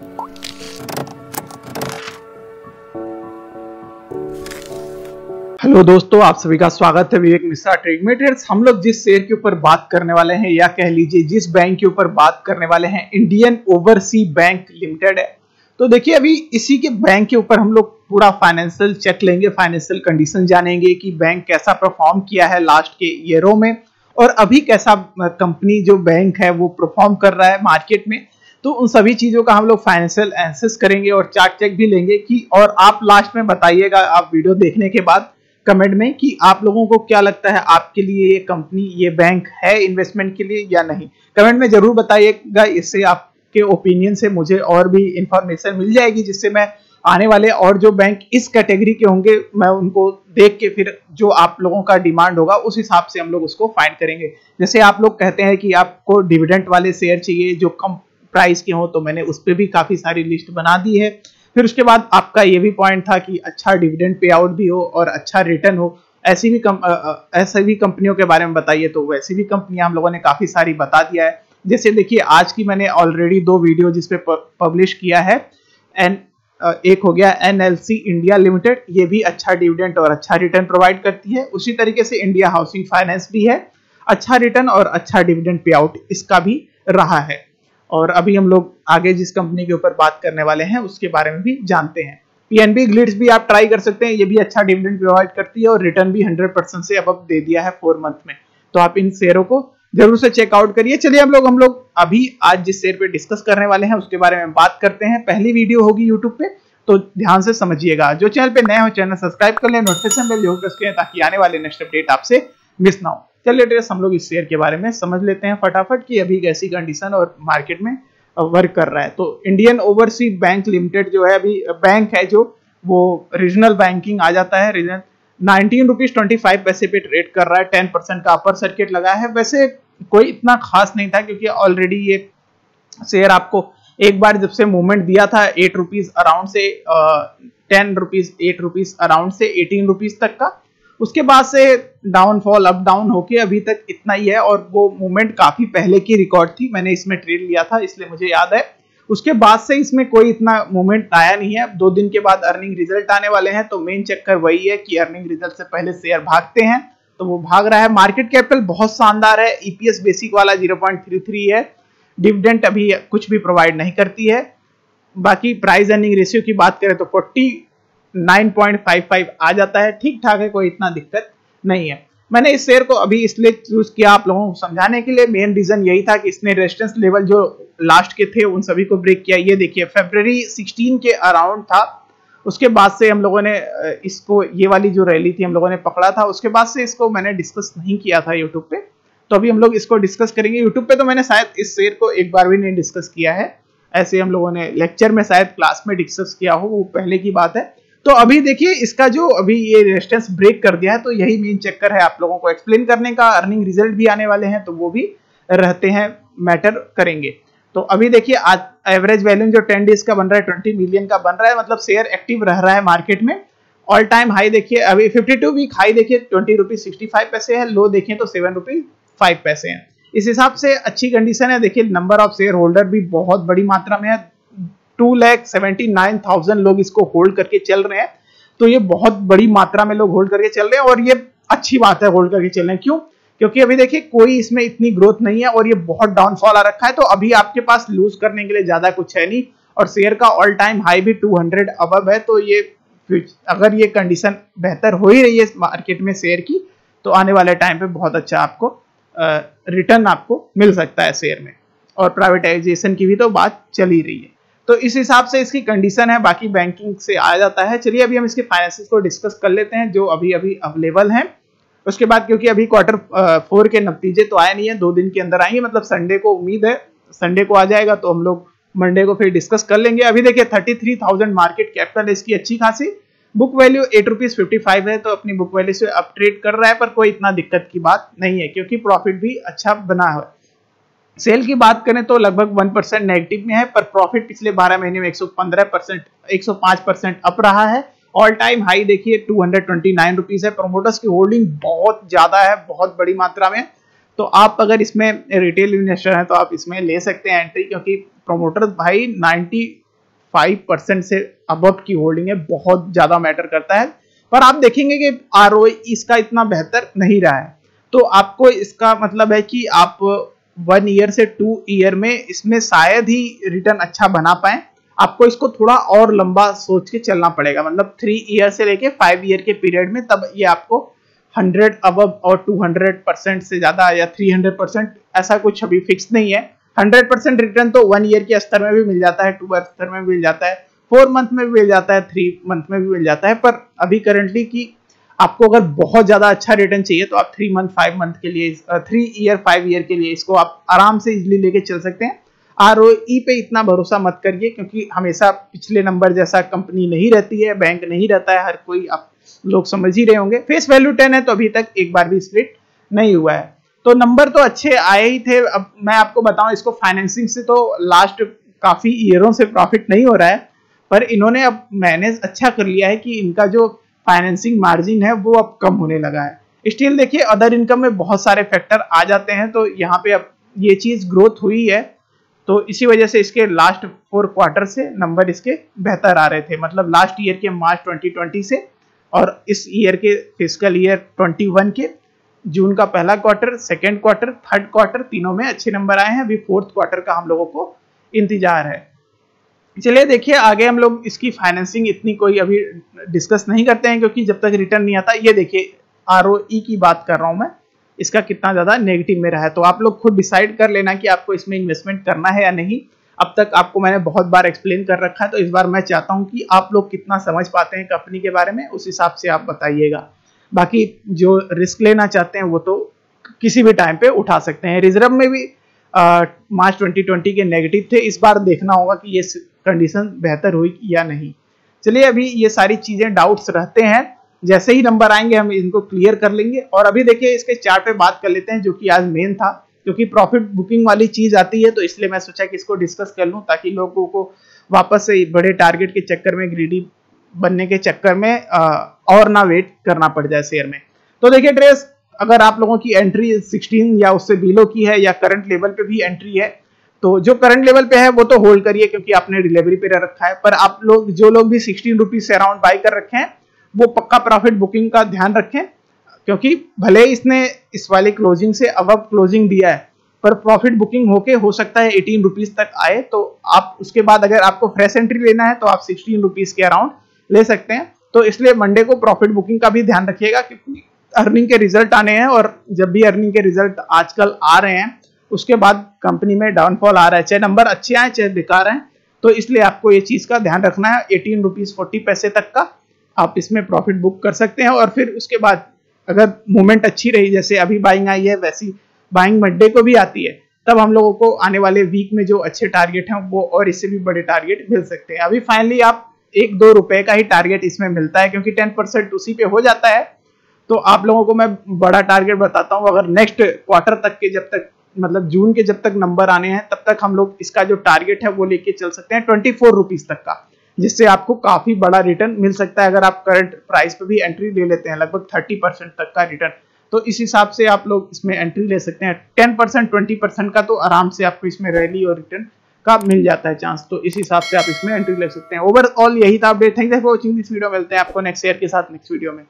Hello दोस्तों, आप सभी का स्वागत है विवेक मिश्रा ट्रेड मेटेरियल्स हम लोग जिस शेयर के ऊपर बात करने वाले हैं, या कह लीजिए जिस बैंक के ऊपर बात करने वाले हैं इंडियन ओवरसी बैंक लिमिटेड है। तो देखिए, अभी इसी के बैंक के ऊपर हम लोग पूरा फाइनेंशियल चेक लेंगे फाइनेंशियल कंडीशन जानेंगे कि बैंक कैसा परफॉर्म किया है लास्ट के ईयरों में, और अभी कैसा कंपनी जो बैंक है वो परफॉर्म कर रहा है मार्केट में। तो उन सभी चीज़ों का हम लोग फाइनेंशियल एनालिसिस करेंगे और चार्ट चेक भी लेंगे कि, और आप लास्ट में बताइएगा आप वीडियो देखने के बाद कमेंट में कि आप लोगों को क्या लगता है आपके लिए ये कंपनी ये बैंक है इन्वेस्टमेंट के लिए या नहीं। कमेंट में ज़रूर बताइएगा, इससे आपके ओपिनियन से मुझे और भी इंफॉर्मेशन मिल जाएगी, जिससे मैं आने वाले और जो बैंक इस कैटेगरी के होंगे, मैं उनको देख के फिर जो आप लोगों का डिमांड होगा, उस हिसाब से हम लोग उसको फाइंड करेंगे। जैसे आप लोग कहते हैं कि आपको डिविडेंट वाले शेयर चाहिए, जो कम प्राइस के हो तो मैंने उस पर भी काफ़ी सारी लिस्ट बना दी है। फिर उसके बाद आपका ये भी पॉइंट था कि अच्छा डिविडेंड पे आउट भी हो और अच्छा रिटर्न हो। ऐसी भी कम ऐसे भी कंपनियों के बारे में बताइए तो वैसी भी कंपनियाँ हम लोगों ने काफ़ी सारी बता दिया है। जैसे देखिए, आज की मैंने ऑलरेडी दो वीडियो जिसपे पब्लिश किया है। एंड एक हो गया एनएलसी इंडिया लिमिटेड ये भी अच्छा डिविडेंट और अच्छा रिटर्न प्रोवाइड करती है। उसी तरीके से इंडिया हाउसिंग फाइनेंस भी है। अच्छा रिटर्न और अच्छा डिविडेंट पे आउट इसका भी रहा है। और अभी हम लोग आगे जिस कंपनी के ऊपर बात करने वाले हैं, उसके बारे में भी जानते हैं। पीएनबी ग्लिट्स भी आप ट्राई कर सकते हैं, ये भी अच्छा डिविडेंड प्रोवाइड करती है और रिटर्न भी 100 परसेंट से अब दे दिया है फोर मंथ में। तो आप इन शेयरों को ज़रूर से चेकआउट करिए। चलिए हम लोग हम लोग अभी आज जिस शेयर पे डिस्कस करने वाले हैं, उसके बारे में बात करते हैं। पहली वीडियो होगी यूट्यूब पे तो ध्यान से समझिएगा। जो चैनल पे नए हो चैनल सब्सक्राइब कर ले नोटिफिकेशन बेल ज़रूर प्रेस करें ताकि आने वाले नेक्स्ट अपडेट आपसे मिस ना हो। चलिए ड्रेस हम लोग इस शेयर के बारे में समझ लेते हैं फटाफट की अभी कैसी कंडीशन और मार्केट में वर्क कर रहा है। तो इंडियन ओवरसी बैंक लिमिटेड जो है, अभी बैंक है जो, वो रीजनल बैंकिंग आ जाता है regional nineteen rupees twenty five पैसे पे ट्रेड कर रहा है टेन परसेंट का अपर सर्किट लगा है। वैसे कोई इतना खास नहीं था, क्योंकि ऑलरेडी ये शेयर आपको एक बार जब से मूवमेंट दिया था एट रुपीज़ अराउंड से ten rupees eight rupees around से एटीन रुपीज़ तक का उसके बाद से डाउनफॉल अप डाउन होके अभी तक इतना ही है और वो मूवमेंट काफ़ी पहले की रिकॉर्ड थी। मैंने इसमें ट्रेड लिया था, इसलिए मुझे याद है। उसके बाद से इसमें कोई इतना मूवमेंट आया नहीं है। दो दिन के बाद अर्निंग रिज़ल्ट आने वाले हैं तो मेन चक्कर वही है कि अर्निंग रिज़ल्ट से पहले शेयर भागते हैं। तो वो भाग रहा है। मार्केट कैपिटल बहुत शानदार है। ईपीएस बेसिक वाला 0.33 है। डिविडेंट अभी कुछ भी प्रोवाइड नहीं करती है। बाकी प्राइस अर्निंग रेशियो की बात करें तो 49.55 आ जाता है। ठीक ठाक है, कोई इतना दिक्कत नहीं है। मैंने इस शेयर को अभी इसलिए चूज़ किया आप लोगों को समझाने के लिए। मेन रीजन यही था कि इसने रेजिस्टेंस लेवल जो लास्ट के थे, उन सभी को ब्रेक किया। ये देखिए फेब्रवरी 16 के अराउंड था। उसके बाद से हम लोगों ने इसको, ये वाली जो रैली थी, हम लोगों ने पकड़ा था। उसके बाद से इसको मैंने डिस्कस नहीं किया था यूट्यूब पे। तो अभी हम लोग इसको डिस्कस करेंगे। यूट्यूब पे तो मैंने शायद इस शेयर को एक बार भी नहीं डिस्कस किया है। ऐसे हम लोगों ने लेक्चर में शायद क्लास में डिस्कस किया हो, वो पहले की बात है। तो अभी देखिए, इसका जो अभी ये रेजिस्टेंस ब्रेक कर दिया है तो यही मेन चक्कर है आप लोगों को एक्सप्लेन करने का। अर्निंग रिज़ल्ट भी आने वाले हैं तो वो भी रहते हैं मैटर करेंगे। तो अभी देखिए, आज एवरेज वैल्यू जो टेन डेज़ का बन रहा है ट्वेंटी मिलियन का बन रहा है मतलब शेयर एक्टिव रह रहा है मार्केट में। ऑल टाइम हाई देखिए, अभी फिफ्टी टू वीक हाई देखिए ट्वेंटी रुपीज़ सिक्सटी फाइव पैसे है लो देखिए तो सेवन रुपीज़ फाइव पैसे हैं। इस हिसाब से अच्छी कंडीशन है, देखिए नंबर ऑफ़ शेयर होल्डर भी बहुत बड़ी मात्रा में है two lakh seventy nine thousand लोग इसको होल्ड करके चल रहे हैं। तो ये बहुत बड़ी मात्रा में लोग होल्ड करके चल रहे हैं और ये अच्छी बात है होल्ड करके चल रहे हैं क्यों? क्योंकि अभी देखिए, कोई इसमें इतनी ग्रोथ नहीं है और ये बहुत डाउनफॉल आ रखा है। तो अभी आपके पास लूज करने के लिए ज़्यादा कुछ है नहीं और शेयर का ऑल टाइम हाई भी 200 अबव है। तो ये अगर ये कंडीशन बेहतर हो ही रही है मार्केट में शेयर की तो आने वाले टाइम पे बहुत अच्छा आपको रिटर्न आपको मिल सकता है शेयर में। और प्राइवेटाइजेशन की भी तो बात चल ही रही है। तो इस हिसाब से इसकी कंडीशन है, बाकी बैंकिंग से आ जाता है। चलिए अभी हम इसके फाइनेंसिस को डिस्कस कर लेते हैं, जो अभी अभी अवेलेबल हैं। उसके बाद क्योंकि अभी क्वार्टर फोर के नतीजे तो आए नहीं है, दो दिन के अंदर आएँगे मतलब संडे को उम्मीद है संडे को आ जाएगा तो हम लोग मंडे को फिर डिस्कस कर लेंगे। अभी देखिए thirty three thousand market capital है, इसकी अच्छी खासी। Book value eight rupees fifty five है तो अपनी बुक वैल्यू से अप ट्रेड कर रहा है, पर कोई इतना दिक्कत की बात नहीं है, क्योंकि प्रॉफिट भी अच्छा बना है। सेल की बात करें तो लगभग वन परसेंट नेगेटिव में है, पर प्रॉफिट पिछले 12 महीने में 115 परसेंट, एक परसेंट अप रहा है। ऑल टाइम हाई देखिए टू हंड्रेड है। प्रोमोटर्स की होल्डिंग बहुत ज़्यादा है, बहुत बड़ी मात्रा में। तो आप अगर इसमें रिटेल इन्वेस्टर हैं तो आप इसमें ले सकते हैं एंट्री क्योंकि प्रोमोटर भाई 90 फाइव परसेंट से अबव की होल्डिंग है, बहुत ज़्यादा मैटर करता है। पर आप देखेंगे कि आर इसका इतना बेहतर नहीं रहा है। तो आपको इसका मतलब है कि आप वन ईयर से टू ईयर में इसमें शायद ही रिटर्न अच्छा बना पाए। आपको इसको थोड़ा और लंबा सोच के चलना पड़ेगा। मतलब थ्री ईयर से लेके फाइव ईयर के पीरियड में तब ये आपको हंड्रेड अब और टू हंड्रेड परसेंट से ज़्यादा या थ्री हंड्रेड परसेंट ऐसा कुछ अभी फिक्स नहीं है। हंड्रेड परसेंट रिटर्न तो वन ईयर के स्तर में भी मिल जाता है टू स्तर में भी मिल जाता है फोर मंथ में भी मिल जाता है थ्री मंथ में भी मिल जाता है। पर अभी करंटली की आपको अगर बहुत ज़्यादा अच्छा रिटर्न चाहिए तो आप थ्री मंथ फाइव मंथ के लिए थ्री ईयर फाइव ईयर के लिए इसको आप आराम से इजिली लेके चल सकते हैं। आर e पे इतना भरोसा मत करिए, क्योंकि हमेशा पिछले नंबर जैसा कंपनी नहीं रहती है बैंक नहीं रहता है, हर कोई आप लोग समझ ही रहे होंगे। फेस वैल्यू टेन है तो अभी तक एक बार भी स्प्लिट नहीं हुआ है। तो नंबर तो अच्छे आए ही थे, अब मैं आपको बताऊँ, इसको फाइनेंसिंग से तो लास्ट काफ़ी ईयरों से प्रॉफिट नहीं हो रहा है, पर इन्होंने अब मैनेज अच्छा कर लिया है कि इनका जो फाइनेंसिंग मार्जिन है, वो अब कम होने लगा है। स्टिल देखिए अदर इनकम में बहुत सारे फैक्टर आ जाते हैं तो यहाँ पे अब ये चीज़ ग्रोथ हुई है। तो इसी वजह से इसके लास्ट फोर क्वार्टर से नंबर इसके बेहतर आ रहे थे। मतलब लास्ट ईयर के मार्च 2020 से और इस ईयर के फ़िज़िकल ईयर 21 के जून का पहला quarter second quarter third quarter तीनों में अच्छे नंबर आए हैं। अभी फोर्थ क्वार्टर का हम लोगों को इंतज़ार है। चलिए देखिए, आगे हम लोग इसकी फाइनेंसिंग इतनी कोई अभी डिस्कस नहीं करते हैं, क्योंकि जब तक रिटर्न नहीं आता, ये देखिए आर e की बात कर रहा हूँ मैं, इसका कितना ज़्यादा नेगेटिव में रहा है। तो आप लोग खुद डिसाइड कर लेना कि आपको इसमें इन्वेस्टमेंट करना है या नहीं। अब तक आपको मैंने बहुत बार एक्सप्लेन कर रखा है तो इस बार मैं चाहता हूँ कि आप लोग कितना समझ पाते हैं कंपनी के बारे में, उस हिसाब से आप बताइएगा। बाकी जो रिस्क लेना चाहते हैं, वो तो किसी भी टाइम पे उठा सकते हैं। रिज़र्व में भी मार्च 2020 के नेगेटिव थे। इस बार देखना होगा कि ये कंडीशन बेहतर हुई या नहीं। चलिए अभी ये सारी चीज़ें डाउट्स रहते हैं। जैसे ही नंबर आएँगे हम इनको क्लियर कर लेंगे। और अभी देखिए इसके चार्ट पे बात कर लेते हैं, जो कि आज मेन था क्योंकि प्रॉफिट बुकिंग वाली चीज़ आती है। तो इसलिए मैं सोचा कि इसको डिस्कस कर लूँ, ताकि लोगों को वापस से बड़े टारगेट के चक्कर में ग्रीडी बनने के चक्कर में और ना वेट करना पड़ जाए शेयर में। तो देखिए ट्रेस अगर आप लोगों की एंट्री 16 या उससे बिलो की है, या करंट लेवल पे भी एंट्री है तो जो करंट लेवल पे है, वो तो होल्ड करिए क्योंकि आपने डिलीवरी पे रह रखा है। पर आप लोग, जो लोग भी सिक्सटीन रुपीज़ से अराउंड बाई कर रखे हैं, वो पक्का प्रॉफिट बुकिंग का ध्यान रखें, क्योंकि भले इसने इस वाले क्लोजिंग से अब क्लोजिंग दिया है, पर प्रॉफिट बुकिंग होके हो सकता है एटीन रुपीज़ तक आए। तो आप, उसके बाद अगर आपको फ्रेश एंट्री लेना है तो आप सिक्सटीन रुपीज़ के अराउंड ले सकते हैं। तो इसलिए मंडे को प्रॉफिट बुकिंग का भी ध्यान रखिएगा, क्योंकि अर्निंग के रिज़ल्ट आने हैं और जब भी अर्निंग के रिज़ल्ट आजकल आ रहे हैं उसके बाद कंपनी में डाउनफॉल आ रहा है। चाहे नंबर अच्छे आए, चाहे बेकार हैं तो इसलिए आपको ये चीज़ का ध्यान रखना है। एटीन रुपीज़ फोर्टी पैसे तक का आप इसमें प्रॉफिट बुक कर सकते हैं और फिर उसके बाद अगर मूवमेंट अच्छी रही, जैसे अभी बाइंग आई है, वैसी बाइंग मंडे को भी आती है, तब हम लोगों को आने वाले वीक में जो अच्छे टारगेट हैं, वो और इससे भी बड़े टारगेट मिल सकते हैं। अभी फाइनली आप एक दो रुपए का ही टारगेट इसमें मिलता है, क्योंकि टेन परसेंट उसी पे हो जाता है। तो आप लोगों को मैं बड़ा टारगेट बताता हूँ। अगर नेक्स्ट क्वार्टर तक के जब तक मतलब जून के जब तक नंबर आने हैं, तब तक हम लोग इसका जो टारगेट है वो लेके चल सकते हैं ट्वेंटी फोर रुपीज़ तक का, जिससे आपको काफ़ी बड़ा रिटर्न मिल सकता है अगर आप करंट प्राइस पे भी एंट्री ले लेते हैं, लगभग थर्टी परसेंट तक का रिटर्न तो इस हिसाब से आप लोग इसमें एंट्री ले सकते हैं। टेन परसेंट ट्वेंटी परसेंट का तो आराम से आपको इसमें रैली और रिटर्न का मिल जाता है चांस तो इस हिसाब से आप इसमें एंट्री ले सकते हैं। ओवरऑल यही था। Update thank you for watching this video मिलते हैं आपको नेक्स्ट ईयर के साथ नेक्स्ट वीडियो में।